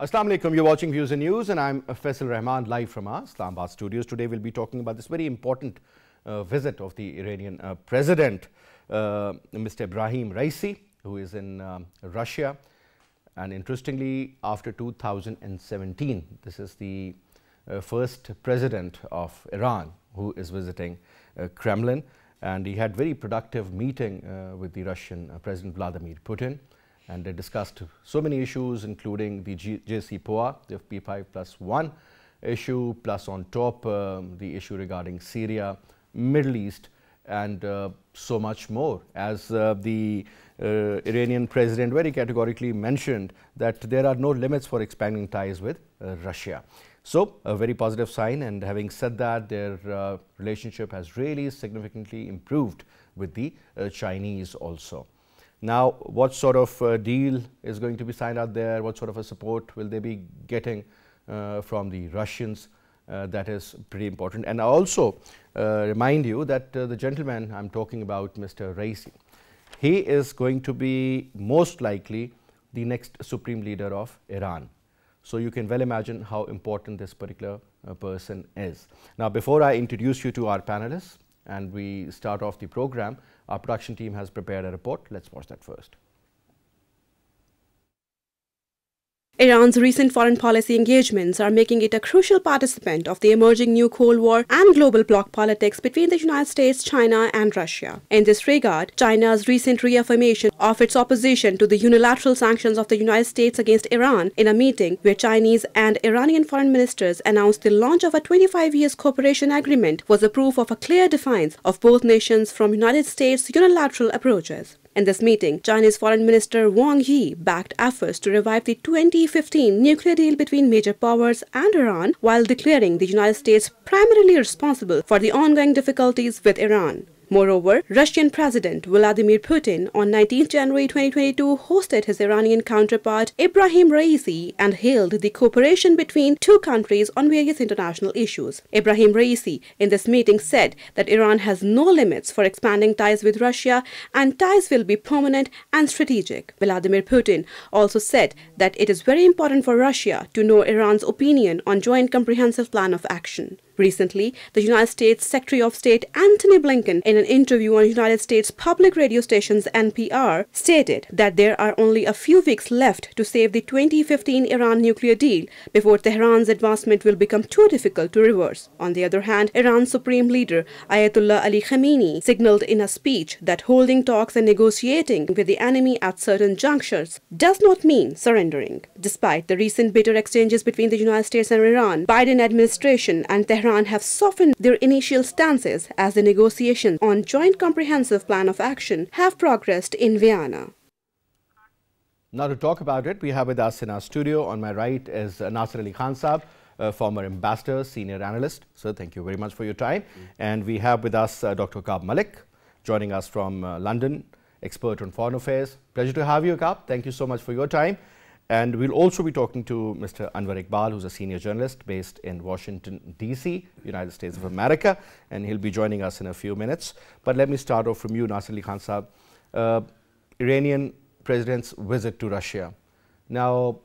Assalamu alaikum, you're watching Views on News and I'm Faisal Rehman live from our Islamabad studios. Today we'll be talking about this very important uh, visit of the Iranian uh, president, uh, Mr. Ibrahim Raisi, who is in um, Russia. And interestingly, after 2017, this is the uh, first president of Iran who is visiting uh, Kremlin. And he had very productive meeting uh, with the Russian President Vladimir Putin and they discussed so many issues including the G JCPOA, the P5 plus 1 issue, plus on top um, the issue regarding Syria, Middle East and uh, so much more as uh, the uh, Iranian president very categorically mentioned that there are no limits for expanding ties with uh, Russia. So, a very positive sign and having said that their uh, relationship has really significantly improved with the uh, Chinese also. Now, what sort of uh, deal is going to be signed out there? What sort of a support will they be getting uh, from the Russians? Uh, that is pretty important. And I also uh, remind you that uh, the gentleman I am talking about, Mr. Raisi, he is going to be most likely the next supreme leader of Iran. So, you can well imagine how important this particular uh, person is. Now, before I introduce you to our panelists and we start off the program, our production team has prepared a report. Let's watch that first. Iran's recent foreign policy engagements are making it a crucial participant of the emerging new Cold War and global bloc politics between the United States, China, and Russia. In this regard, China's recent reaffirmation of its opposition to the unilateral sanctions of the United States against Iran in a meeting where Chinese and Iranian foreign ministers announced the launch of a 25 years cooperation agreement was a proof of a clear defiance of both nations from United States unilateral approaches. In this meeting, Chinese Foreign Minister Wang Yi backed efforts to revive the 2015 nuclear deal between major powers and Iran while declaring the United States primarily responsible for the ongoing difficulties with Iran. Moreover, Russian President Vladimir Putin on 19 January 2022 hosted his Iranian counterpart Ibrahim Raisi and hailed the cooperation between two countries on various international issues. Ibrahim Raisi in this meeting said that Iran has no limits for expanding ties with Russia and ties will be permanent and strategic. Vladimir Putin also said that it is very important for Russia to know Iran's opinion on joint comprehensive plan of action. Recently, the United States Secretary of State Antony Blinken, in an interview on United States public radio stations NPR, stated that there are only a few weeks left to save the 2015 Iran nuclear deal before Tehran's advancement will become too difficult to reverse. On the other hand, Iran's supreme leader Ayatollah Ali Khamenei signaled in a speech that holding talks and negotiating with the enemy at certain junctures does not mean surrendering. Despite the recent bitter exchanges between the United States and Iran, Biden administration and Tehran have softened their initial stances as the negotiations on Joint Comprehensive Plan of Action have progressed in Vienna. Now to talk about it, we have with us in our studio on my right is uh, Nasir Ali Khan Saab, uh, former ambassador, senior analyst. So thank you very much for your time. Mm -hmm. And we have with us uh, Dr. Aqab Malik, joining us from uh, London, expert on foreign affairs. Pleasure to have you, Aqab. Thank you so much for your time. And we'll also be talking to Mr. Anwar Iqbal, who's a senior journalist based in Washington, D.C., United States of America, and he'll be joining us in a few minutes. But let me start off from you, Nasir Ali Khan Saab. Uh, Iranian president's visit to Russia. Now,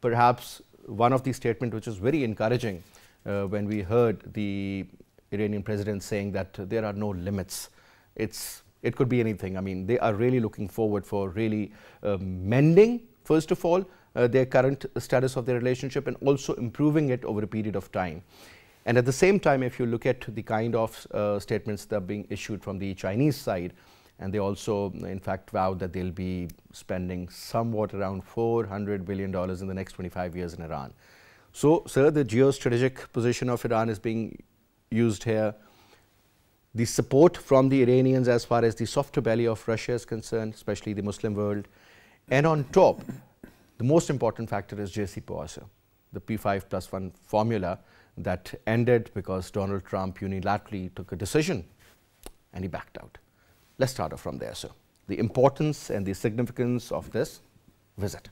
perhaps one of the statements which was very encouraging uh, when we heard the Iranian president saying that there are no limits. It's, it could be anything. I mean, they are really looking forward for really uh, mending, first of all, uh, their current status of their relationship and also improving it over a period of time. And at the same time, if you look at the kind of uh, statements that are being issued from the Chinese side, and they also, in fact, vowed that they'll be spending somewhat around $400 billion in the next 25 years in Iran. So, sir, the geostrategic position of Iran is being used here. The support from the Iranians as far as the softer belly of Russia is concerned, especially the Muslim world. And on top, the most important factor is J.C. JCPOA, the P5 plus 1 formula that ended because Donald Trump unilaterally took a decision and he backed out. Let's start off from there, sir. The importance and the significance of this visit.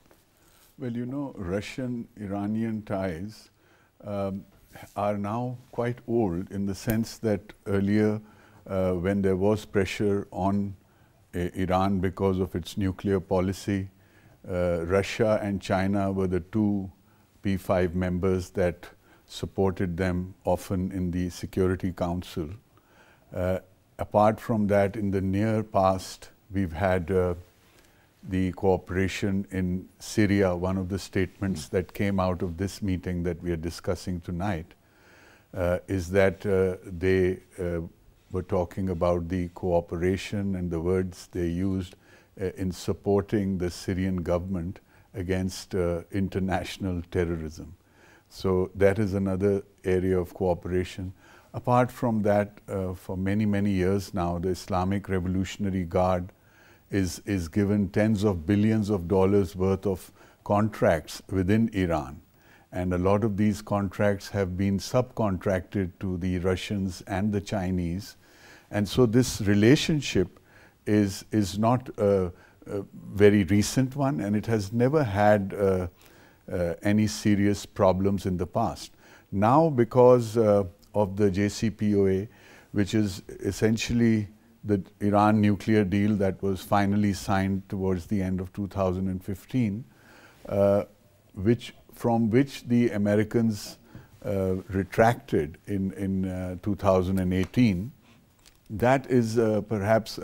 Well, you know, Russian-Iranian ties um, are now quite old in the sense that earlier uh, when there was pressure on uh, Iran because of its nuclear policy, Russia and China were the two P5 members that supported them often in the Security Council. Uh, apart from that, in the near past, we've had uh, the cooperation in Syria, one of the statements that came out of this meeting that we are discussing tonight, uh, is that uh, they uh, were talking about the cooperation and the words they used uh, in supporting the Syrian government against uh, international terrorism. So that is another area of cooperation. Apart from that, uh, for many, many years now, the Islamic Revolutionary Guard is, is given tens of billions of dollars worth of contracts within Iran. And a lot of these contracts have been subcontracted to the Russians and the Chinese. And so this relationship is, is not a, a very recent one and it has never had uh, uh, any serious problems in the past. Now, because uh, of the JCPOA, which is essentially the Iran nuclear deal that was finally signed towards the end of 2015, uh, which from which the Americans uh, retracted in, in uh, 2018, that is perhaps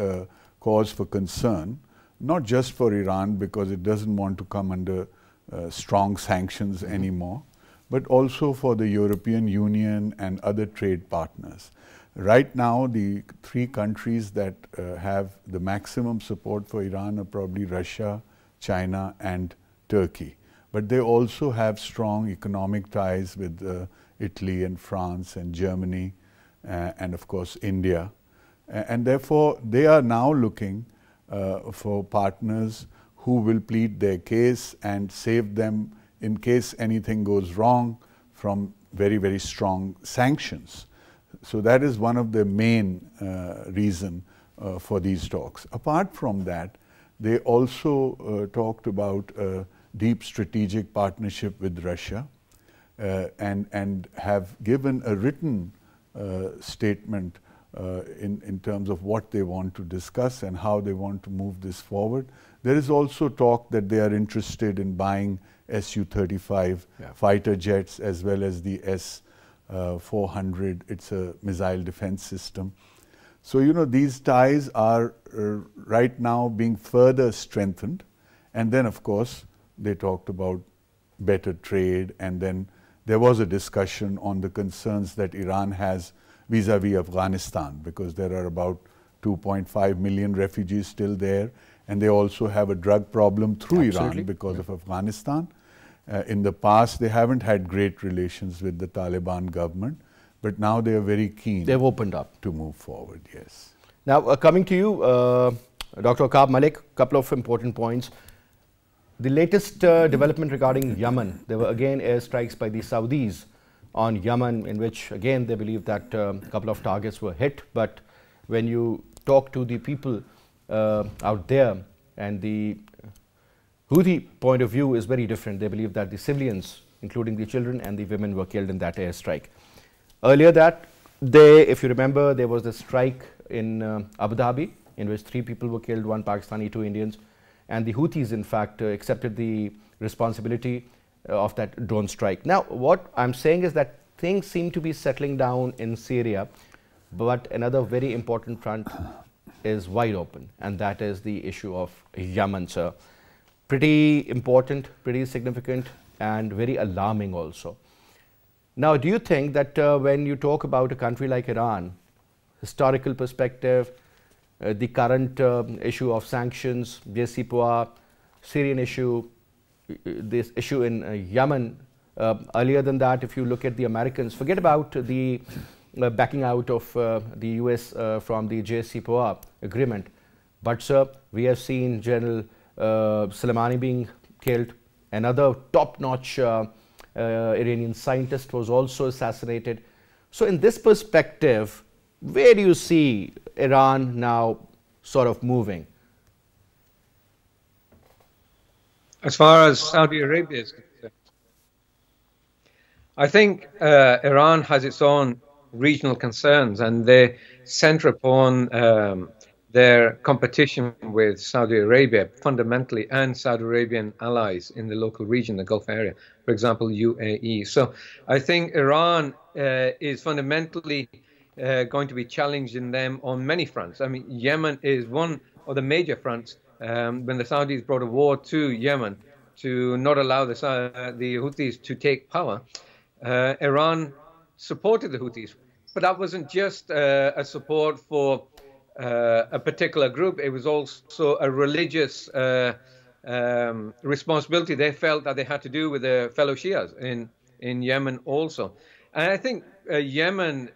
cause for concern, not just for Iran because it doesn't want to come under uh, strong sanctions mm-hmm. anymore, but also for the European Union and other trade partners. Right now, the three countries that uh, have the maximum support for Iran are probably Russia, China, and Turkey. But they also have strong economic ties with uh, Italy and France and Germany, uh, and of course India. And therefore, they are now looking uh, for partners who will plead their case and save them in case anything goes wrong from very, very strong sanctions. So that is one of the main uh, reason uh, for these talks. Apart from that, they also uh, talked about a deep strategic partnership with Russia uh, and, and have given a written uh, statement uh, in, in terms of what they want to discuss and how they want to move this forward. There is also talk that they are interested in buying Su-35 yeah. fighter jets as well as the S-400. It's a missile defense system. So, you know, these ties are uh, right now being further strengthened. And then, of course, they talked about better trade. And then there was a discussion on the concerns that Iran has vis-a-vis -vis Afghanistan, because there are about 2.5 million refugees still there and they also have a drug problem through Absolutely. Iran because yeah. of Afghanistan. Uh, in the past, they haven't had great relations with the Taliban government, but now they are very keen. They've opened up to move forward. Yes. Now, uh, coming to you, uh, Dr. Waqar Malik, a couple of important points. The latest uh, development regarding Yemen, there were again airstrikes by the Saudis on Yemen, in which again they believe that a um, couple of targets were hit. But when you talk to the people uh, out there and the Houthi point of view is very different. They believe that the civilians, including the children and the women, were killed in that airstrike. Earlier that day, if you remember, there was a strike in uh, Abu Dhabi in which three people were killed, one Pakistani, two Indians. And the Houthis, in fact, uh, accepted the responsibility uh, of that drone strike. Now, what I'm saying is that things seem to be settling down in Syria, but another very important front is wide open, and that is the issue of Yemen, sir. Pretty important, pretty significant, and very alarming also. Now, do you think that uh, when you talk about a country like Iran, historical perspective, uh, the current uh, issue of sanctions, JCPOA, Syrian issue, uh, this issue in uh, Yemen, uh, earlier than that, if you look at the Americans, forget about the uh, backing out of uh, the US uh, from the JCPOA agreement. But sir, we have seen General Soleimani being killed. Another top-notch Iranian scientist was also assassinated. So in this perspective, where do you see Iran now sort of moving? As far as Saudi Arabia is concerned, I think uh, Iran has its own regional concerns, and they center upon um, their competition with Saudi Arabia fundamentally and Saudi Arabian allies in the local region, the Gulf area, for example, UAE. So I think Iran uh, is fundamentally uh, going to be challenging them on many fronts. I mean, Yemen is one of the major fronts. Um, when the Saudis brought a war to Yemen to not allow the, uh, the Houthis to take power, uh, Iran supported the Houthis. But that wasn't just uh, a support for uh, a particular group. It was also a religious uh, um, responsibility they felt that they had to do with their fellow Shias in in Yemen also. And I think uh, Yemen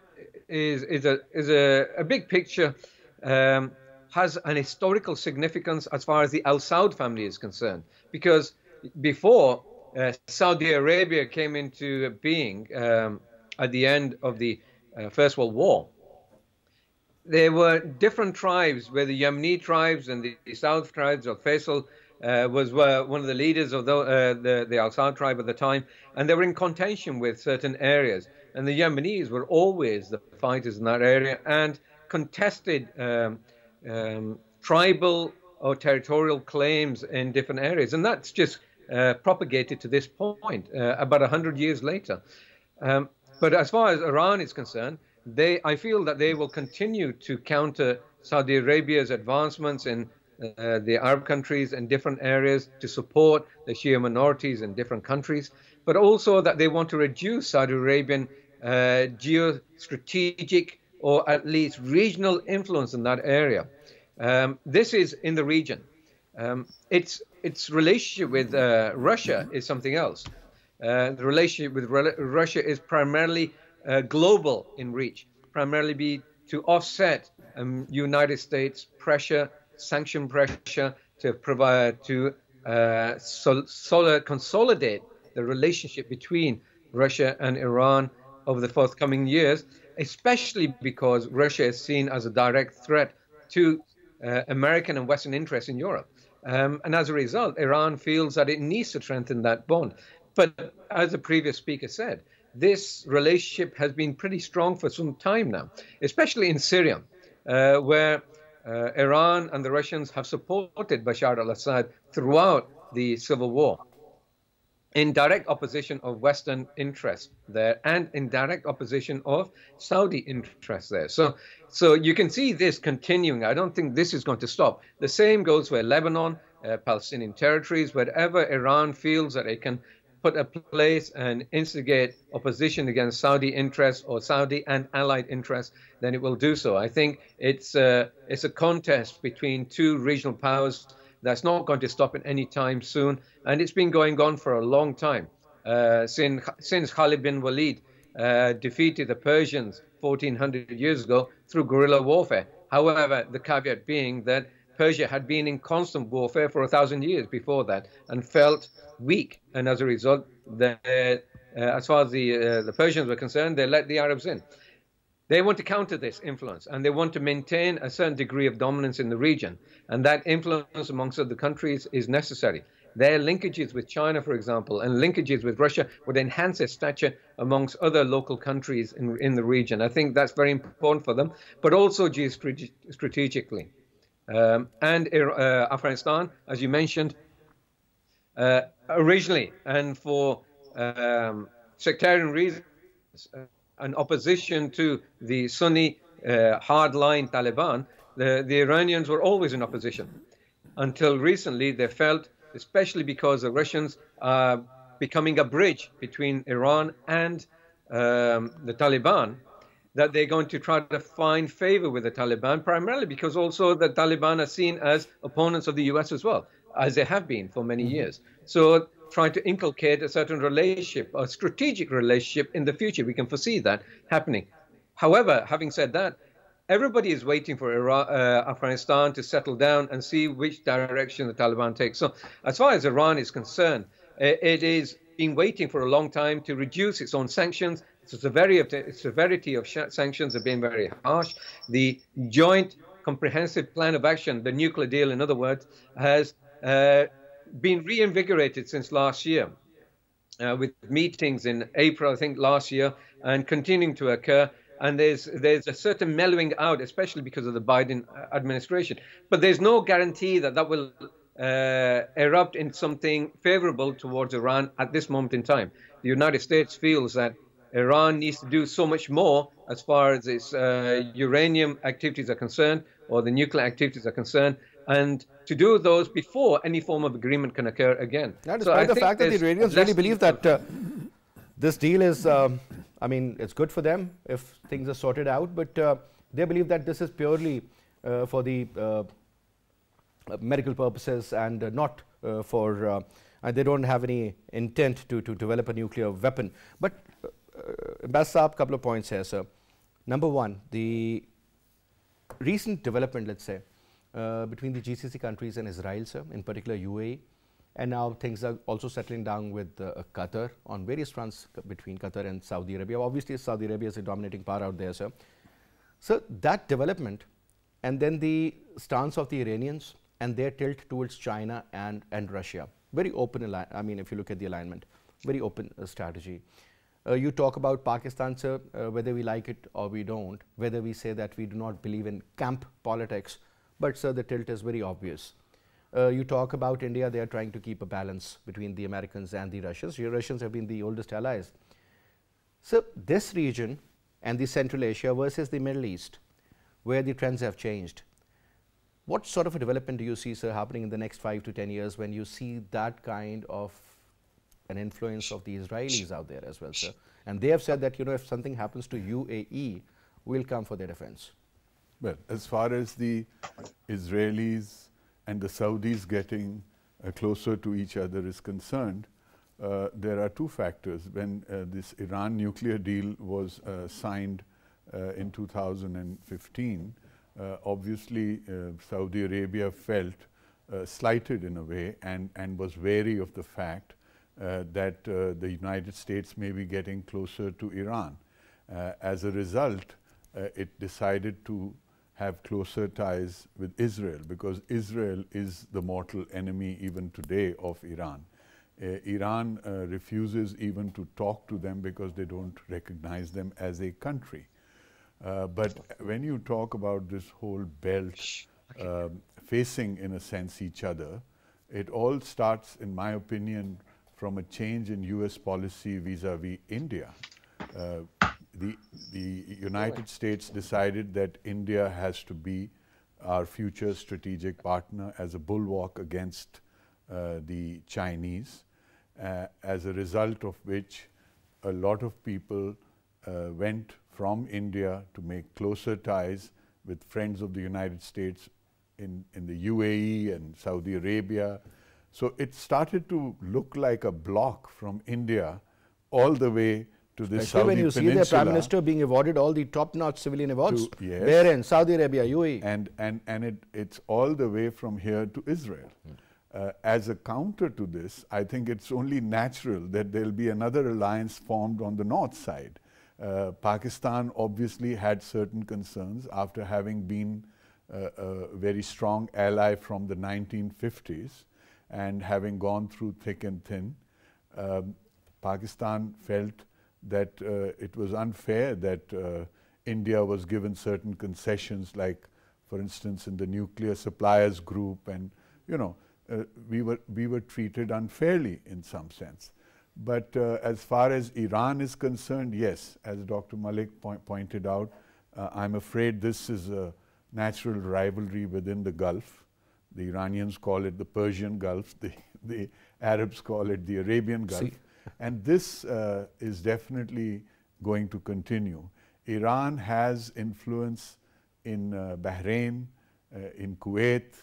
is is a is a, a big picture. Um, has an historical significance as far as the Al Saud family is concerned, because before uh, Saudi Arabia came into being um, at the end of the uh, First World War, there were different tribes, where the Yemeni tribes and the, South tribes of Faisal uh, was one of the leaders of the, uh, the, the Al Saud tribe at the time, and they were in contention with certain areas. And the Yemenis were always the fighters in that area and contested um, um, tribal or territorial claims in different areas. And that's just uh, propagated to this point, uh, about 100 years later. Um, but as far as Iran is concerned, they, I feel that they will continue to counter Saudi Arabia's advancements in uh, the Arab countries and different areas to support the Shia minorities in different countries, but also that they want to reduce Saudi Arabian uh, geostrategic or at least regional influence in that area. Um, this is in the region. Um, its its relationship with uh, Russia is something else. Uh, the relationship with Russia is primarily uh, global in reach, primarily be to offset um, United States pressure, sanction pressure to provide to uh, sol- sol- consolidate the relationship between Russia and Iran over the forthcoming years, especially because Russia is seen as a direct threat to American and Western interests in Europe. Um, and as a result, Iran feels that it needs to strengthen that bond. But as the previous speaker said, this relationship has been pretty strong for some time now, especially in Syria, uh, where uh, Iran and the Russians have supported Bashar al Assad throughout the civil war in direct opposition of Western interests there and in direct opposition of Saudi interests there. So, so you can see this continuing. I don't think this is going to stop. The same goes for Lebanon, uh, Palestinian territories, wherever Iran feels that it can put a place and instigate opposition against Saudi interests or Saudi and allied interests, then it will do so. I think it's a, it's a contest between two regional powers that's not going to stop at any time soon, and it's been going on for a long time. Uh, since, since Khalid bin Walid uh, defeated the Persians 1400 years ago through guerrilla warfare. However, the caveat being that Persia had been in constant warfare for a thousand years before that and felt weak. And as a result, the, uh, as far as the, uh, the Persians were concerned, they let the Arabs in. They want to counter this influence and they want to maintain a certain degree of dominance in the region. And that influence amongst other countries is necessary. Their linkages with China, for example, and linkages with Russia would enhance their stature amongst other local countries in, in the region. I think that's very important for them, but also geostrategically. Um, and uh, Afghanistan, as you mentioned, uh, originally and for um, sectarian reasons, uh, an opposition to the Sunni uh, hardline Taliban, the, the Iranians were always in opposition. Until recently, they felt, especially because the Russians are becoming a bridge between Iran and um, the Taliban, that they're going to try to find favor with the Taliban, primarily because also the Taliban are seen as opponents of the US as well as they have been for many mm-hmm. years. So trying to inculcate a certain relationship, a strategic relationship in the future. We can foresee that happening. However, having said that, everybody is waiting for Iraq, uh, Afghanistan to settle down and see which direction the Taliban takes. So, as far as Iran is concerned, it is been waiting for a long time to reduce its own sanctions. The severity of, the severity of sanctions have been very harsh. The joint comprehensive plan of action, the nuclear deal, in other words, has uh, been reinvigorated since last year. Uh, with meetings in April, I think, last year, and continuing to occur. and there's there's a certain mellowing out, especially because of the Biden uh, administration. But there's no guarantee that that will uh, erupt in something favorable towards Iran at this moment in time. The United States feels that Iran needs to do so much more as far as its uh, uranium activities are concerned or the nuclear activities are concerned, and to do those before any form of agreement can occur again. Now, despite so the fact that the Iranians really believe that uh, this deal is, um, I mean, it's good for them if things are sorted out, but uh, they believe that this is purely uh, for the uh, medical purposes and uh, not uh, for, they don't have any intent to, to develop a nuclear weapon. But, uh, Ambassador, a couple of points here, sir. Number one, the recent development, let's say, uh, between the GCC countries and Israel, sir, in particular UAE, and now things are also settling down with uh, Qatar on various fronts between Qatar and Saudi Arabia. Obviously, Saudi Arabia is a dominating power out there, sir. So that development and then the stance of the Iranians and their tilt towards China and, and Russia. Very open, I mean, if you look at the alignment, very open uh, strategy. Uh, you talk about Pakistan, sir, uh, whether we like it or we don't, whether we say that we do not believe in camp politics, but sir, the tilt is very obvious. Uh, you talk about India, they are trying to keep a balance between the Americans and the Russians. The Russians have been the oldest allies. So this region and the Central Asia versus the Middle East, where the trends have changed, what sort of a development do you see, sir, happening in the next five to 10 years when you see that kind of an influence of the Israelis out there as well, sir? And they have said that, you know, if something happens to UAE, we'll come for their defense. Well, as far as the Israelis and the Saudis getting uh, closer to each other is concerned, uh, there are two factors. When uh, this Iran nuclear deal was uh, signed uh, in 2015, uh, obviously Saudi Arabia felt slighted in a way and, and was wary of the fact that the United States may be getting closer to Iran. as a result, it decided to have closer ties with Israel because Israel is the mortal enemy even today of Iran. Uh, Iran uh, refuses even to talk to them because they don't recognize them as a country. Uh, but when you talk about this whole belt um, facing, in a sense, each other, it all starts, in my opinion, from a change in US policy vis a vis India. The, the United States decided that India has to be our future strategic partner as a bulwark against uh, the Chinese, uh, as a result of which a lot of people uh, went from India to make closer ties with friends of the United States in, in the UAE and Saudi Arabia. So it started to look like a block from India all the way to this Saudi when you see the Prime Minister being awarded all the top-notch civilian awards, to, yes. Bahrain, Saudi Arabia, UAE. And, and, and it, it's all the way from here to Israel. Mm. Uh, as a counter to this, I think it's only natural that there'll be another alliance formed on the north side. Uh, Pakistan obviously had certain concerns after having been uh, a very strong ally from the 1950s and having gone through thick and thin. Um, Pakistan felt that uh, it was unfair that uh, India was given certain concessions, like, for instance, in the nuclear suppliers group, and you know, uh, we were we were treated unfairly in some sense. But uh, as far as Iran is concerned, yes, as Dr. Malik point pointed out, uh, I'm afraid this is a natural rivalry within the Gulf. The Iranians call it the Persian Gulf. The, the Arabs call it the Arabian Gulf. See and this uh, is definitely going to continue. Iran has influence in uh, Bahrain, uh, in Kuwait,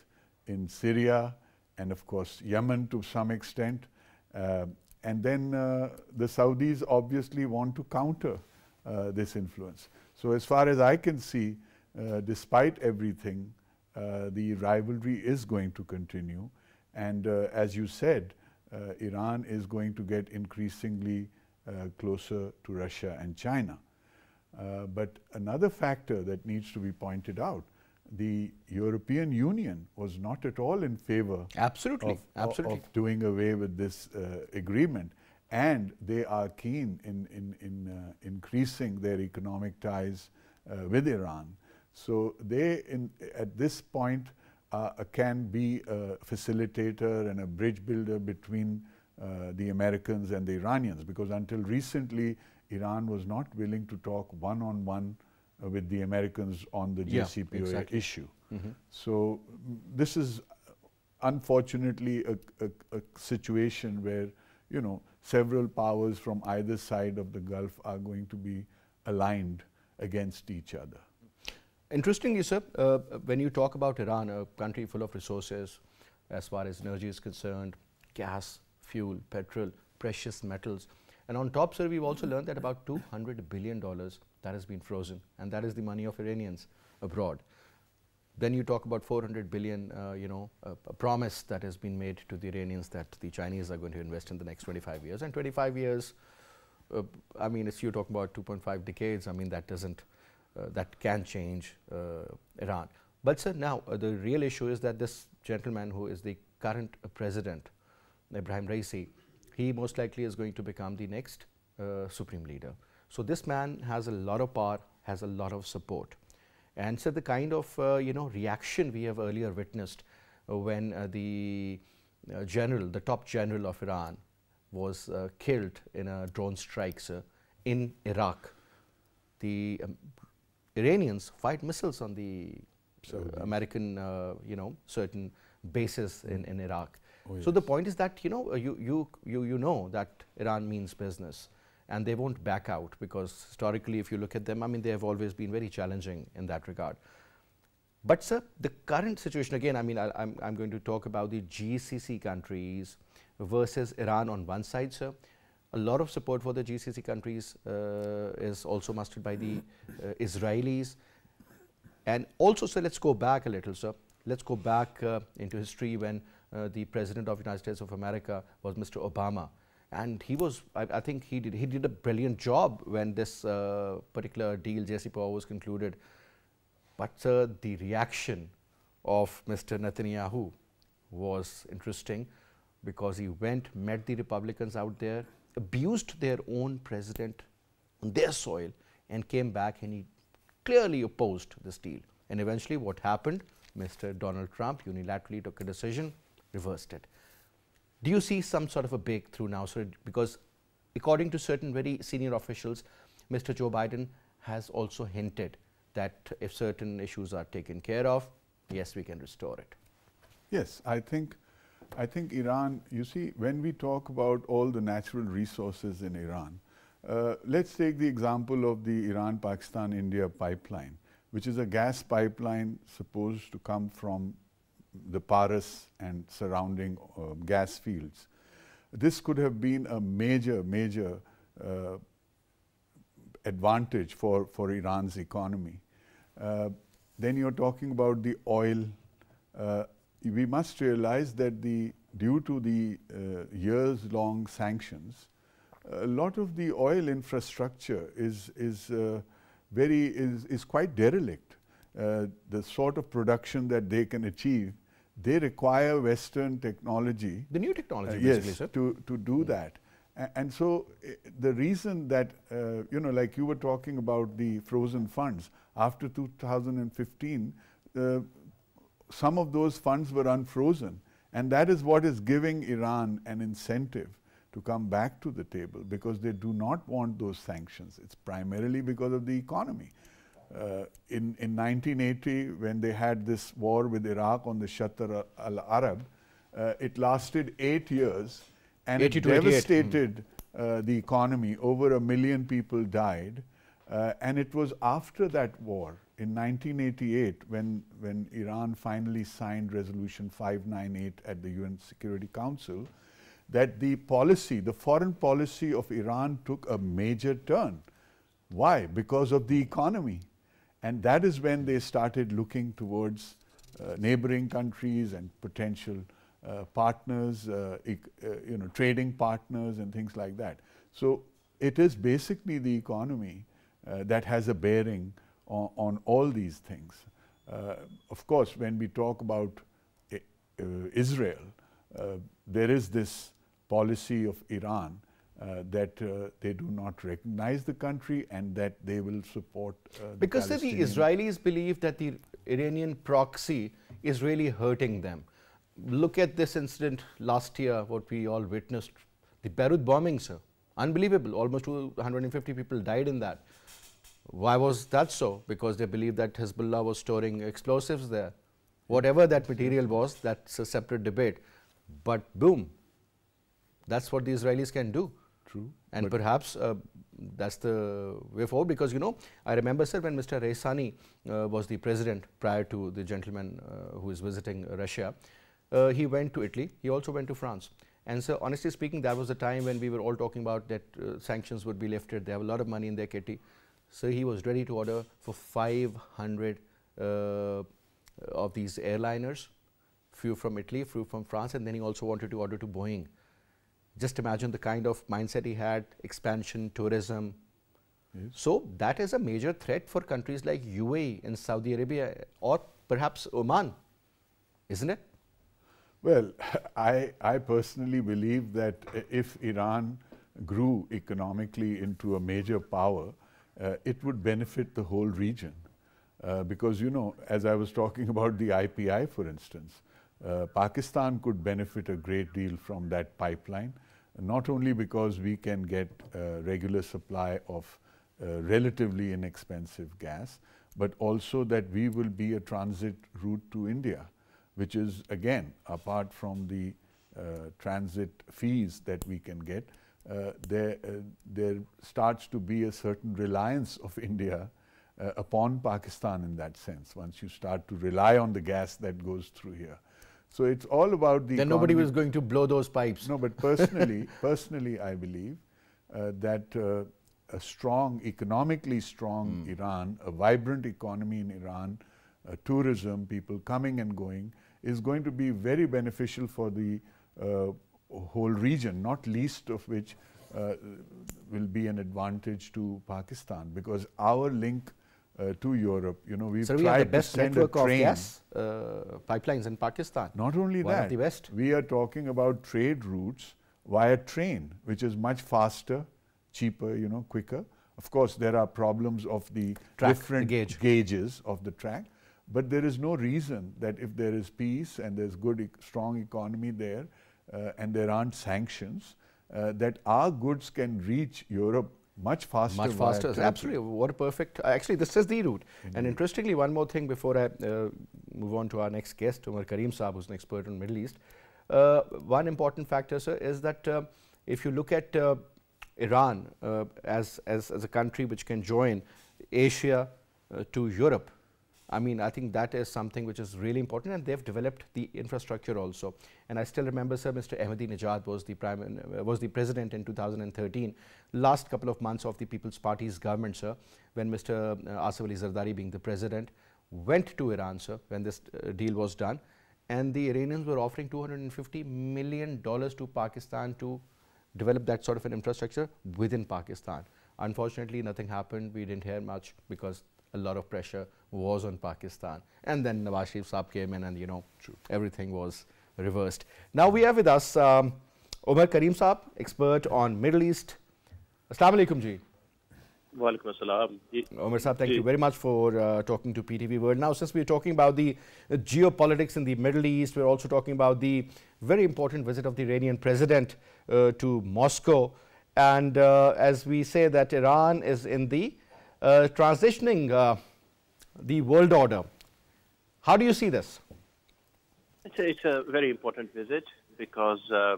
in Syria, and of course Yemen to some extent. Uh, and then uh, the Saudis obviously want to counter uh, this influence. So as far as I can see, despite everything, the rivalry is going to continue. And as you said, Iran is going to get increasingly uh, closer to Russia and China. Uh, but another factor that needs to be pointed out, the European Union was not at all in favor absolutely, of, absolutely. of doing away with this agreement. and they are keen in, in, in uh, increasing their economic ties uh, with Iran. So they, in, at this point, uh, can be a facilitator and a bridge builder between uh, the Americans and the Iranians, because until recently, Iran was not willing to talk one on one with the Americans on the Yeah, JCPOA exactly. issue. So mm, this is unfortunately a, a, a situation where you know several powers from either side of the Gulf are going to be aligned against each other. Interestingly, sir, uh, when you talk about Iran, a country full of resources as far as energy is concerned, gas, fuel, petrol, precious metals, and on top, sir, we've also learned that about $200 billion that has been frozen, and that is the money of Iranians abroad. Then you talk about 400 billion, uh, you know, a, promise that has been made to the Iranians that the Chinese are going to invest in the next 25 years. And 25 years, uh, I mean, if you're talking about 2.5 decades, I mean, that doesn't, that can change uh, Iran. But sir, now uh, the real issue is that this gentleman who is the current uh, president, Ibrahim Raisi, he most likely is going to become the next uh, supreme leader. So this man has a lot of power, has a lot of support. And so the kind of uh, you know reaction we have earlier witnessed uh, when uh, the uh, general, the top general of Iran, was uh, killed in a drone strike sir, in Iraq. The um, Iranians fired missiles on the uh, American, uh, you know, certain bases in, in Iraq. Oh, So the point is that you know uh, you, you you you know that Iran means business, and they won't back out because historically, if you look at them, I mean they have always been very challenging in that regard. But sir, the current situation again, I mean I, I'm I'm going to talk about the GCC countries versus Iran on one side, sir. A lot of support for the GCC countries uh, is also mustered by the uh, Israelis. And also, sir, let's go back a little, sir. Let's go back uh, into history when uh, the President of the United States of America was Mr. Obama. And he was, I, I think he did, he did a brilliant job when this uh, particular deal, JCPOA, was concluded. But sir, the reaction of Mr. Netanyahu was interesting because he went, met the Republicans out there, abused their own president on their soil, and came back and he clearly opposed this deal. And eventually, what happened? Mr. Donald Trump unilaterally took a decision, reversed it. Do you see some sort of a breakthrough now, sir? Because according to certain very senior officials, Mr. Joe Biden has also hinted that if certain issues are taken care of, yes, we can restore it. Yes, I think, I think Iran, you see, when we talk about all the natural resources in Iran, uh, let's take the example of the Iran Pakistan India pipeline, which is a gas pipeline supposed to come from the Pars and surrounding uh, gas fields. This could have been a major, major uh, advantage for, for Iran's economy. Uh, then you're talking about the oil. We must realize that the, due to the uh, years-long sanctions, a lot of the oil infrastructure is, is uh, very, is, is quite derelict. Uh, the sort of production that they can achieve, they require Western technology The new technology, uh, basically, yes, sir. to, to do that. A- And so eh, the reason that, uh, you know, like you were talking about the frozen funds, after 2015, uh, some of those funds were unfrozen. And that is what is giving Iran an incentive to come back to the table because they do not want those sanctions. It's primarily because of the economy. Uh, in, in 1980, when they had this war with Iraq on the Shatar al Arab, uh, it lasted eight years and it 80 to 88. devastated uh, the economy. Over a million people died. Uh, and it was after that war, in 1988, when, when Iran finally signed Resolution 598 at the UN Security Council, that the policy, the foreign policy of Iran took a major turn. Why? Because of the economy. And that is when they started looking towards uh, neighboring countries and potential uh, partners, uh, uh, you know, trading partners and things like that. So it is basically the economy uh, that has a bearing on, on all these things. Uh, of course, when we talk about I- uh, Israel, uh, there is this policy of Iran uh, that uh, they do not recognize the country and that they will support uh, the because the Israelis believe that the Iranian proxy is really hurting them. Look at this incident last year, what we all witnessed, the Beirut bombing, sir. Unbelievable. Almost 250 people died in that. Why was that so? Because they believed that Hezbollah was storing explosives there. Whatever that material was, that's a separate debate. But boom, that's what the Israelis can do. True. And perhaps uh, that's the way forward because, you know, I remember, sir, when Mr. Rouhani uh, was the president prior to the gentleman uh, who is visiting Russia, uh, he went to Italy. He also went to France. And so, honestly speaking, that was the time when we were all talking about that uh, sanctions would be lifted. They have a lot of money in their kitty. So, he was ready to order for 500 uh, of these airliners, few from Italy, few from France, and then he also wanted to order to Boeing. Just imagine the kind of mindset he had, expansion, tourism. Yes. So, that is a major threat for countries like UAE and Saudi Arabia or perhaps Oman, isn't it? Well, I, I personally believe that if Iran grew economically into a major power, uh, it would benefit the whole region. Uh, because, you know, as I was talking about the IPI, for instance, uh, Pakistan could benefit a great deal from that pipeline, not only because we can get a regular supply of uh, relatively inexpensive gas, but also that we will be a transit route to India which is again apart from the uh, transit fees that we can get, uh, there, uh, there starts to be a certain reliance of India uh, upon Pakistan in that sense, once you start to rely on the gas that goes through here. So it's all about the. Then nobody was going to blow those pipes. No, but personally, personally, I believe uh, that uh, a strong, economically strong mm. Iran, a vibrant economy in Iran, uh, tourism, people coming and going, is going to be very beneficial for the uh, whole region, not least of which uh, will be an advantage to Pakistan because our link uh, to Europe, you know, we've so we tried have the best to send network a train. of gas uh, pipelines in Pakistan. Not only One that, the best. we are talking about trade routes via train, which is much faster, cheaper, you know, quicker. Of course, there are problems of the track, different the gauge. gauges of the track, but there is no reason that if there is peace and there's good, e strong economy there, and there aren't sanctions, uh, that our goods can reach Europe much faster. Much faster, absolutely. What a perfect. Uh, actually, this is the route. And interestingly, one more thing before I uh, move on to our next guest, Umer Karim Saab, who's an expert on Middle East. Uh, one important factor, sir, is that uh, if you look at Iran as, as, as a country which can join Asia to Europe, I mean, I think that is something which is really important and they've developed the infrastructure also. And I still remember, sir, Mr. Ahmadinejad was the prime, uh, was the president in 2013, last couple of months of the People's Party's government, sir, when Mr. Uh, Asif Ali Zardari being the president, went to Iran, sir, when this uh, deal was done. And the Iranians were offering $250 million to Pakistan to develop that sort of an infrastructure within Pakistan. Unfortunately, nothing happened. We didn't hear much because a lot of pressure was on Pakistan. And then Nawaz Sharif Saab came in and, you know, True. everything was reversed. Now we have with us um, Umer Karim Saab, expert on Middle East. Assalamu alaikum ji. Walaikum assalam. Umer Saab, thank you very much for uh, talking to PTV World. Now, since we're talking about the uh, geopolitics in the Middle East, we're also talking about the very important visit of the Iranian president uh, to Moscow. And uh, as we say that Iran is in the uh, transitioning uh, the world order. How do you see this? It's a, it's a very important visit because uh,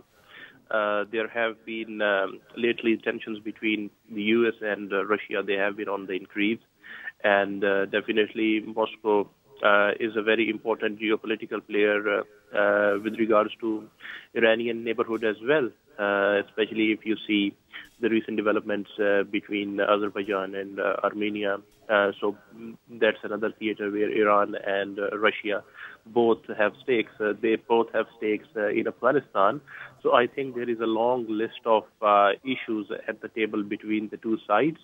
uh, there have been um, lately tensions between the U.S. and uh, Russia. They have been on the increase, and uh, definitely Moscow uh, is a very important geopolitical player uh, with regards to Iranian neighborhood as well. especially if you see the recent developments uh, between Azerbaijan and uh, Armenia. Uh, so that's another theater where Iran and Russia both have stakes. they both have stakes in Afghanistan. So I think there is a long list of issues at the table between the two sides.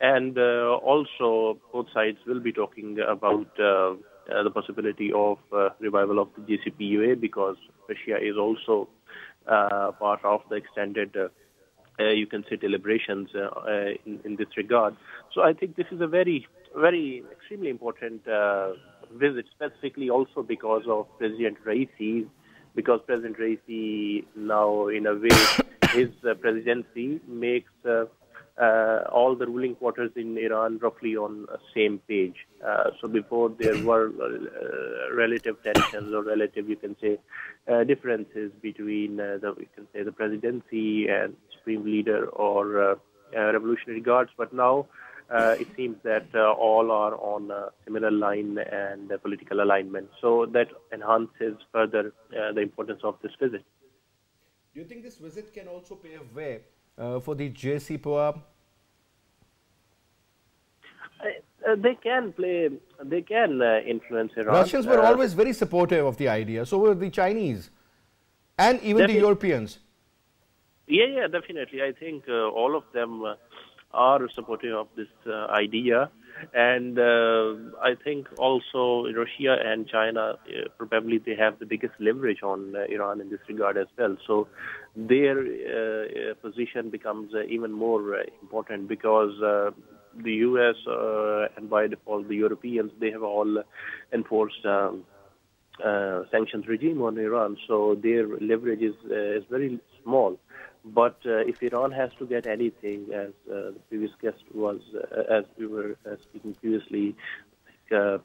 And also, both sides will be talking about uh, the possibility of uh, revival of the JCPOA because Russia is also uh, part of the extended uh, you can say, deliberations uh, uh, in, in, this regard. So I think this is a very, very extremely important visit, specifically also because of President Raisi, because President Raisi now, in a way, his presidency makes uh, all the ruling quarters in Iran roughly on the same page. Uh, so before there were uh, relative tensions or relative, you can say, uh, differences between uh, the, you can say, the presidency and supreme leader or uh, revolutionary guards. But now it seems that all are on a similar line and political alignment. So that enhances further the importance of this visit. Do you think this visit can also pave way uh, for the JCPOA? Uh, they can play, they can uh, influence Iran. Russians were uh, always very supportive of the idea, so were the Chinese and even the Europeans. Yeah, yeah, definitely. I think uh, all of them uh, are supportive of this idea. And I think also Russia and China, probably they have the biggest leverage on Iran in this regard as well. So their position becomes even more important because the U.S. Uh, and by default the Europeans, they have all enforced um, uh, sanctions regime on Iran, so their leverage is uh, is very small. But uh, if Iran has to get anything, as uh, the previous guest was, uh, as we were speaking previously, uh,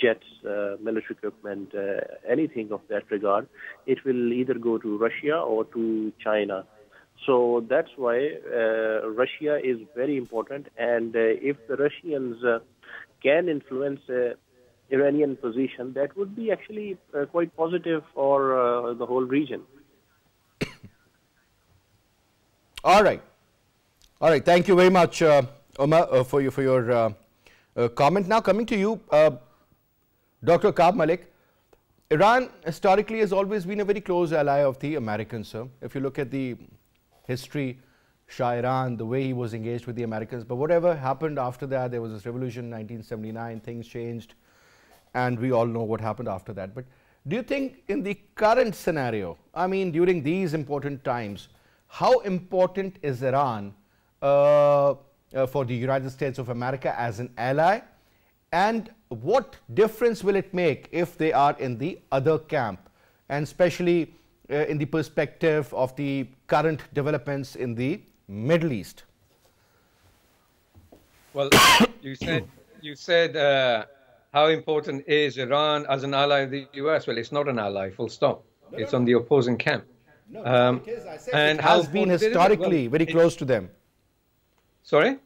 jets, uh, military equipment, uh, anything of that regard, it will either go to Russia or to China. So that's why Russia is very important. And if the Russians can influence Iranian position, that would be actually quite positive for the whole region. All right. All right. Thank you very much, Umer, for, you, for your uh, uh, comment. Now, coming to you, uh, Dr. Aqab Malik. Iran historically has always been a very close ally of the Americans, sir. If you look at the history, Shah Iran, the way he was engaged with the Americans. But whatever happened after that, there was this revolution in 1979, things changed, and we all know what happened after that. But do you think in the current scenario, I mean, during these important times, how important is Iran uh, uh, for the United States of America as an ally? And what difference will it make if they are in the other camp? And especially uh, in the perspective of the current developments in the Middle East? Well, you said you said uh, how important is Iran as an ally of the U.S. Well, it's not an ally. Full stop. It's on the opposing camp. No, um, and has been historically well, very close to them. Sorry.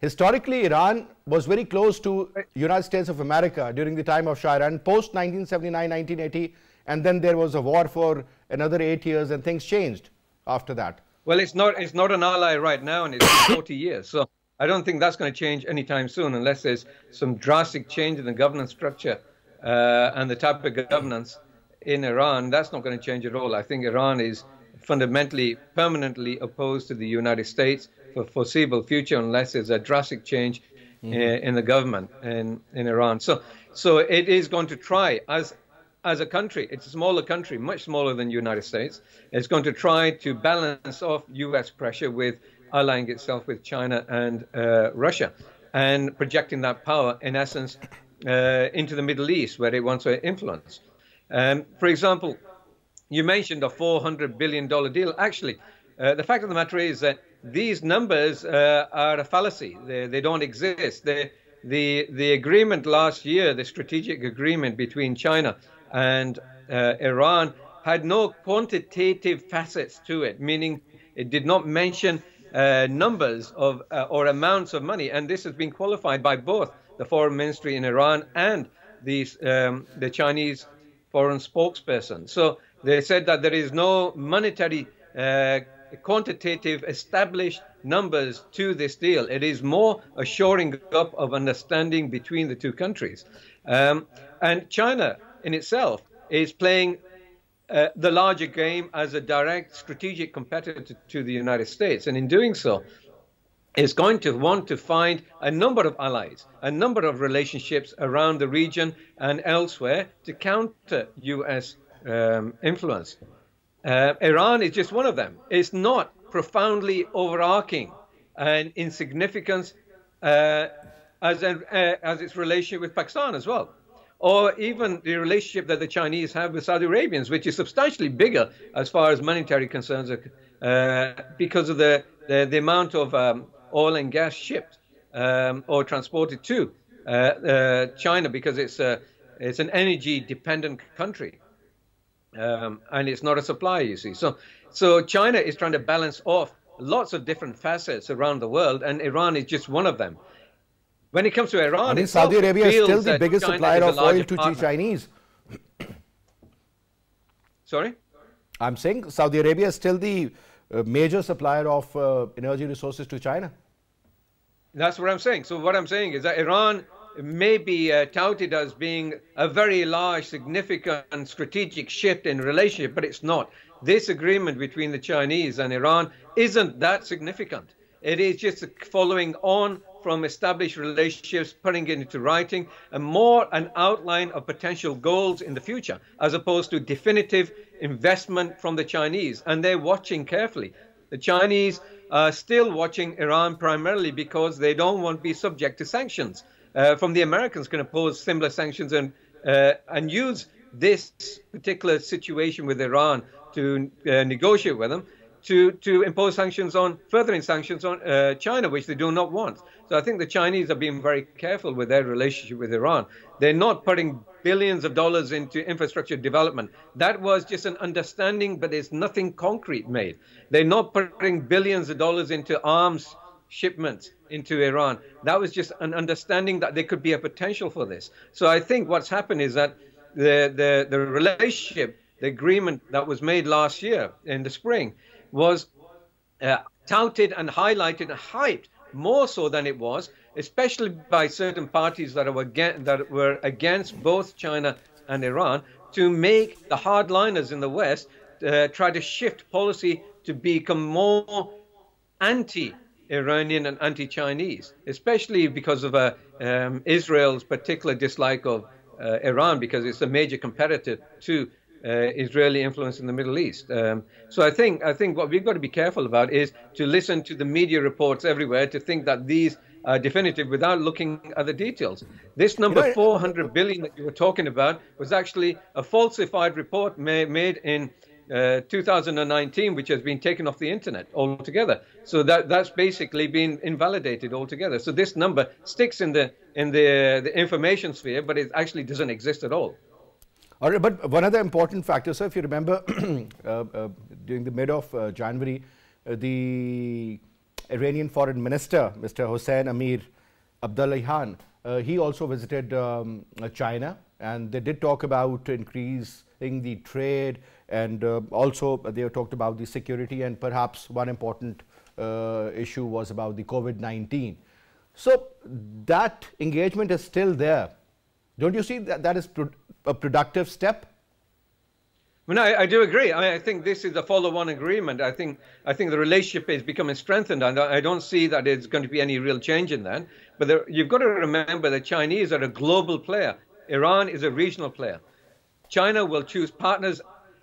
Historically, Iran was very close to United States of America during the time of Shah Iran. Post 1979, 1980, and then there was a war for another eight years, and things changed after that. Well, it's not it's not an ally right now, and it's 40 years. So I don't think that's going to change anytime soon, unless there's some drastic change in the governance structure uh, and the type of governance in Iran. That's not going to change at all. I think Iran is fundamentally, permanently opposed to the United States for foreseeable future, unless there's a drastic change mm-hmm. in, in the government in, in Iran. So, so it is going to try, as as a country, it's a smaller country, much smaller than the United States. It's going to try to balance off U.S. pressure with allying itself with China and uh, Russia and projecting that power, in essence, uh, into the Middle East, where it wants to influence. Um, for example, you mentioned a $400 billion deal. Actually, uh, the fact of the matter is that these numbers uh, are a fallacy. They, they don't exist. They, the, the agreement last year, the strategic agreement between China and uh, Iran had no quantitative facets to it, meaning it did not mention uh, numbers of uh, or amounts of money. And this has been qualified by both the foreign ministry in Iran and these, um, the Chinese foreign spokesperson. So they said that there is no monetary, uh, quantitative, established numbers to this deal. It is more a shoring up of understanding between the two countries. Um, and China in itself is playing uh, the larger game as a direct strategic competitor to, to, the United States. And in doing so, is going to want to find a number of allies, a number of relationships around the region and elsewhere to counter U.S. Um, influence. Uh, Iran is just one of them. It's not profoundly overarching and in significance uh, as, a, uh, as its relationship with Pakistan as well. Or even the relationship that the Chinese have with Saudi Arabians, which is substantially bigger as far as monetary concerns are, uh, because of the, the, the amount of um, oil and gas shipped um, or transported to uh, uh, China, because it's, a, it's an energy dependent country. Um, and it's not a supplier, you see. So, so China is trying to balance off lots of different facets around the world, and Iran is just one of them. When it comes to Iran, I Saudi Arabia is still the biggest China supplier of oil to partner. Chinese. Sorry? I'm saying Saudi Arabia is still the uh, major supplier of uh, energy resources to China. That's what I'm saying. So what I'm saying is that Iran may be uh, touted as being a very large, significant strategic shift in relationship, but it's not this agreement between the Chinese and Iran isn't that significant. It is just following on from established relationships, putting it into writing, and more an outline of potential goals in the future, as opposed to definitive investment from the Chinese. And they're watching carefully. The Chinese are still watching Iran primarily because they don't want to be subject to sanctions. Uh, from the Americans can impose similar sanctions and uh, and use this particular situation with Iran to uh, negotiate with them to, to impose sanctions on, furthering sanctions on uh, China, which they do not want. So I think the Chinese are being very careful with their relationship with Iran. They're not putting billions of dollars into infrastructure development. That was just an understanding, but there's nothing concrete made. They're not putting billions of dollars into arms shipments into Iran. That was just an understanding that there could be a potential for this. So I think what's happened is that the, the, the relationship the agreement that was made last year in the spring was uh, touted and highlighted and hyped more so than it was, especially by certain parties that were, against, that were against both China and Iran, to make the hardliners in the West uh, try to shift policy to become more anti Iranian and anti Chinese, especially because of uh, um, Israel's particular dislike of uh, Iran, because it's a major competitor to uh, Israeli influence in the Middle East. Um, so I think I think what we've got to be careful about is to listen to the media reports everywhere to think that these are definitive without looking at the details. This number you know, 400 billion that you were talking about was actually a falsified report ma made in uh, 2019, which has been taken off the internet altogether. So that that's basically been invalidated altogether. So this number sticks in the in the the information sphere, but it actually doesn't exist at all. All right, but one other important factor, sir, if you remember, uh, uh, during the mid of uh, January, uh, the Iranian foreign minister, Mr. Hossein Amir Abdullahian, uh, he also visited um, uh, China and they did talk about increasing the trade and also they talked about the security and perhaps one important issue was about the COVID-19. So that engagement is still there. Don't you see that that is a productive step? Well, I, I do agree. I, I, think this is a follow-on agreement. I think I think the relationship is becoming strengthened, and I don't see that there's going to be any real change in that. But there, you've got to remember the Chinese are a global player. Iran is a regional player. China will choose partners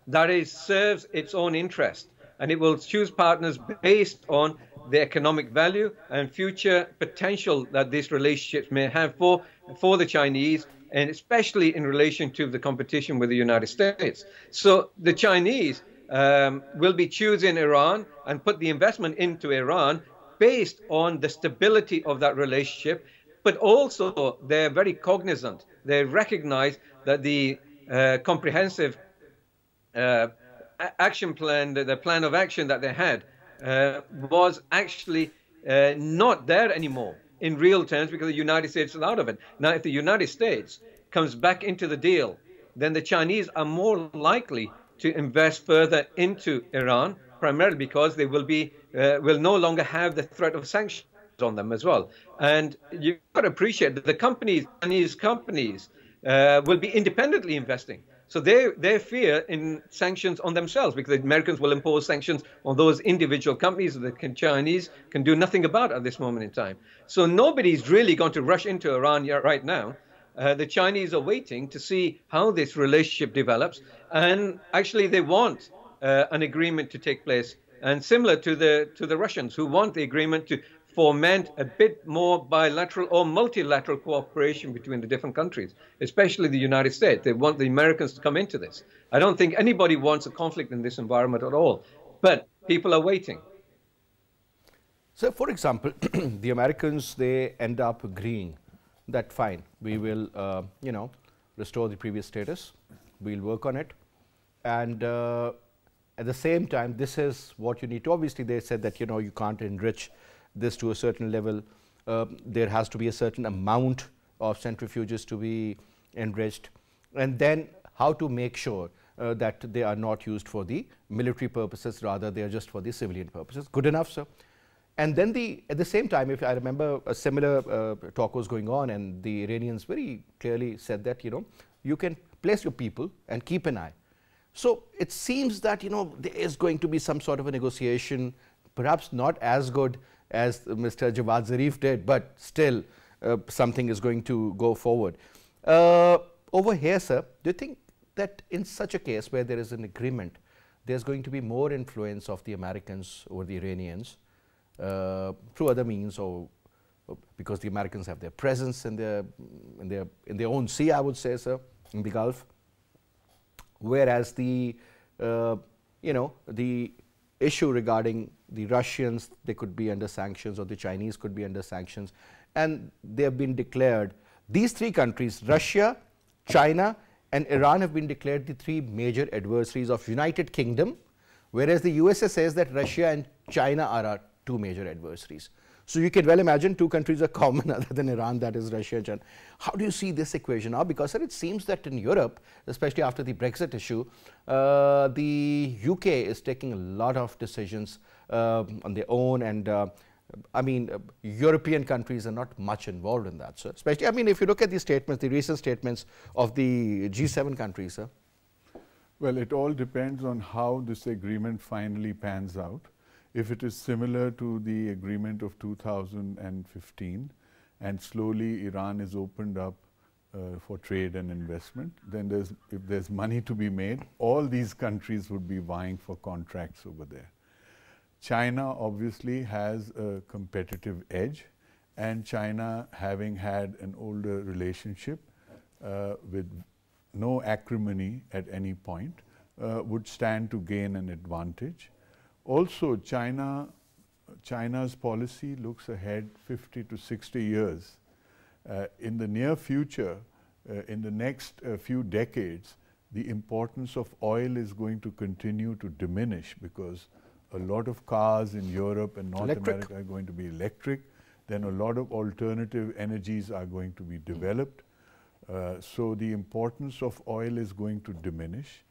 that is serves its own interest, and it will choose partners based on the economic value and future potential that these relationships may have for for the Chinese and especially in relation to the competition with the United States. So the Chinese um, will be choosing Iran and put the investment into Iran based on the stability of that relationship, but also they're very cognizant. They recognize that the uh, comprehensive uh, action plan, the, plan of action that they had, uh, was actually uh, not there anymore in real terms because the United States is out of it. Now, if the United States comes back into the deal, then the Chinese are more likely to invest further into Iran, primarily because they will be uh, will no longer have the threat of sanctions on them as well. And you've got to appreciate that the companies, Chinese companies, uh, will be independently investing. So they, they fear in sanctions on themselves because the Americans will impose sanctions on those individual companies that the Chinese can do nothing about at this moment in time. So nobody's really going to rush into Iran right now. Uh, the Chinese are waiting to see how this relationship develops, and actually they want uh, an agreement to take place and similar to the to the Russians who want the agreement to foment a bit more bilateral or multilateral cooperation between the different countries, especially the United States. They want the Americans to come into this. I don't think anybody wants a conflict in this environment at all, but people are waiting. So, for example, the Americans, they end up agreeing that fine, we will, uh, you know, restore the previous status, we'll work on it. And uh, at the same time, this is what you need to, obviously they said that, you know, you can't enrich this to a certain level. Uh, there has to be a certain amount of centrifuges to be enriched. And then how to make sure uh, that they are not used for the military purposes, rather they are just for the civilian purposes. Good enough, sir. And then the at the same time, if I remember, a similar uh, talk was going on, and the Iranians very clearly said that you know you can place your people and keep an eye. So it seems that you know there is going to be some sort of a negotiation, perhaps not as good as Mr. Javad Zarif did, but still uh, something is going to go forward. Uh, over here, sir, do you think that in such a case where there is an agreement, there's going to be more influence of the Americans over the Iranians? uh, through other means or, or, because the Americans have their presence in their, in their, in their own sea, I would say, sir, in the Gulf. Whereas the, uh, you know, the issue regarding the Russians, they could be under sanctions or the Chinese could be under sanctions and they have been declared, these three countries, Russia, China and Iran have been declared the three major adversaries of United Kingdom, whereas the USA says that Russia and China are our two major adversaries. So you can well imagine two countries are common other than Iran, that is Russia and China. How do you see this equation now? Because sir, it seems that in Europe, especially after the Brexit issue, uh, the UK is taking a lot of decisions uh, on their own and uh, I mean, uh, European countries are not much involved in that. So, especially, I mean, if you look at the statements, the recent statements of the G7 countries, sir. Well, it all depends on how this agreement finally pans out. If it is similar to the agreement of 2015 and slowly Iran is opened up uh, for trade and investment, then there's, if there's money to be made, all these countries would be vying for contracts over there. China obviously has a competitive edge and China having had an older relationship uh, with no acrimony at any point uh, would stand to gain an advantage. Also, China, China's policy looks ahead 50 to 60 years. Uh, in the near future, uh, in the next uh, few decades, the importance of oil is going to continue to diminish because a lot of cars in Europe and North electric. America are going to be electric. Then a lot of alternative energies are going to be developed. Uh, so the importance of oil is going to diminish.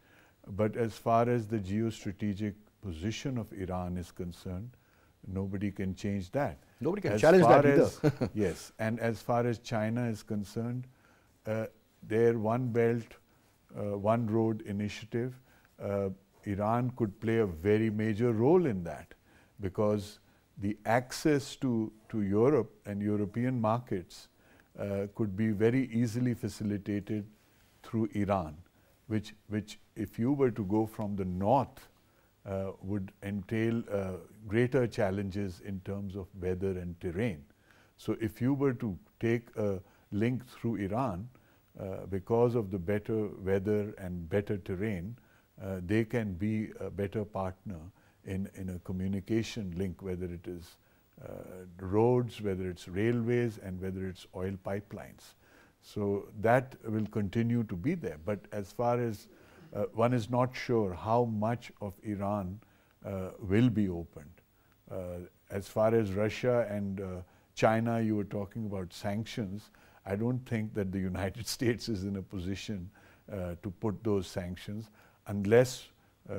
But as far as the geostrategic position of Iran is concerned, nobody can change that. Nobody can as challenge that either. yes, and as far as China is concerned, uh, their One Belt, uh, One Road initiative, uh, Iran could play a very major role in that because the access to, to Europe and European markets uh, could be very easily facilitated through Iran, which, which if you were to go from the north uh, would entail uh, greater challenges in terms of weather and terrain. So if you were to take a link through Iran, uh, because of the better weather and better terrain, uh, they can be a better partner in, in a communication link, whether it is uh, roads, whether it's railways, and whether it's oil pipelines. So that will continue to be there. But as far as uh, one is not sure how much of Iran uh, will be opened. Uh, as far as Russia and uh, China, you were talking about sanctions. I don't think that the United States is in a position uh, to put those sanctions unless uh,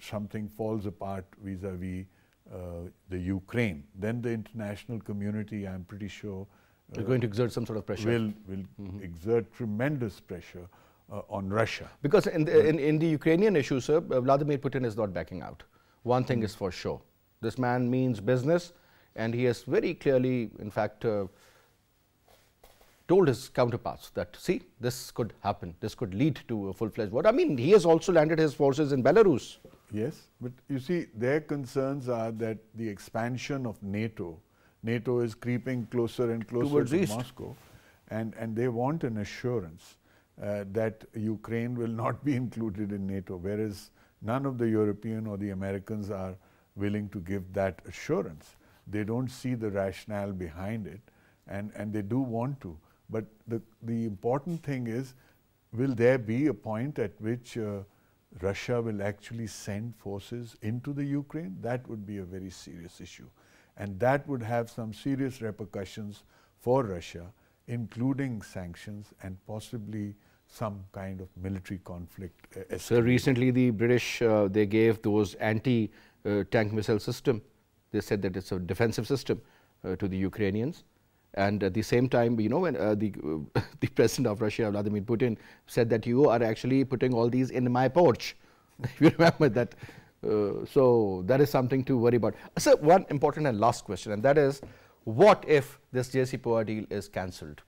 something falls apart vis-a-vis -vis, the Ukraine. Then the international community, I'm pretty sure, they're going to exert some sort of pressure. Will, will mm -hmm. exert tremendous pressure uh, on Russia. Because in the, in, in the Ukrainian issue, sir, uh, Vladimir Putin is not backing out. One thing is for sure. This man means business, and he has very clearly, in fact, uh, told his counterparts that, see, this could happen, this could lead to a full-fledged war. I mean, he has also landed his forces in Belarus. Yes, but you see, their concerns are that the expansion of NATO, NATO is creeping closer and closer Towards to east. Moscow, and, and they want an assurance uh, that Ukraine will not be included in NATO, whereas none of the European or the Americans are willing to give that assurance. They don't see the rationale behind it, and, and they do want to. But the, the important thing is, will there be a point at which uh, Russia will actually send forces into the Ukraine? That would be a very serious issue. And that would have some serious repercussions for Russia, including sanctions and possibly some kind of military conflict. Uh, So recently the British, uh, they gave those anti-tank missile system. They said that it's a defensive system uh, to the Ukrainians. And at the same time, you know, when uh, the, the president of Russia, Vladimir Putin, said that you are actually putting all these in my porch. you remember that. Uh, so that is something to worry about. So one important and last question, and that is, what if this JCPOA deal is cancelled?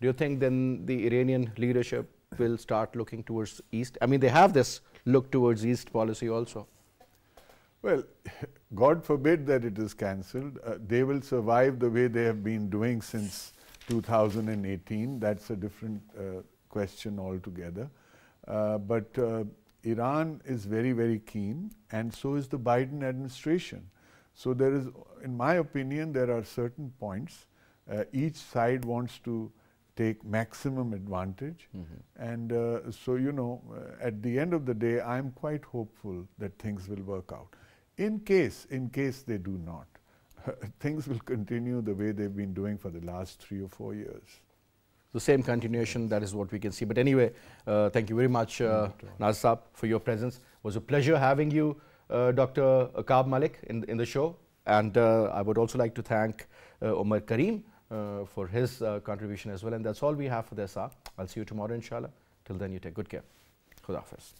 Do you think then the Iranian leadership will start looking towards east? I mean, they have this look towards east policy also. Well, God forbid that it is cancelled. Uh, they will survive the way they have been doing since 2018. That's a different uh, question altogether. Uh, but uh, Iran is very, very keen, and so is the Biden administration. So there is, in my opinion, there are certain points. Uh, each side wants to take maximum advantage. And uh, so, you know, uh, at the end of the day, I'm quite hopeful that things will work out. In case, in case they do not, things will continue the way they've been doing for the last three or four years. The same continuation, that is what we can see. But anyway, uh, thank you very much, uh, Naz Saab, for your presence. It was a pleasure having you, uh, Dr. Aqab Malik, in, in the show. And uh, I would also like to thank uh, Umer Karim uh, for his uh, contribution as well. And that's all we have for this hour. I'll see you tomorrow, inshallah. Till then, you take good care. Khuda Hafiz.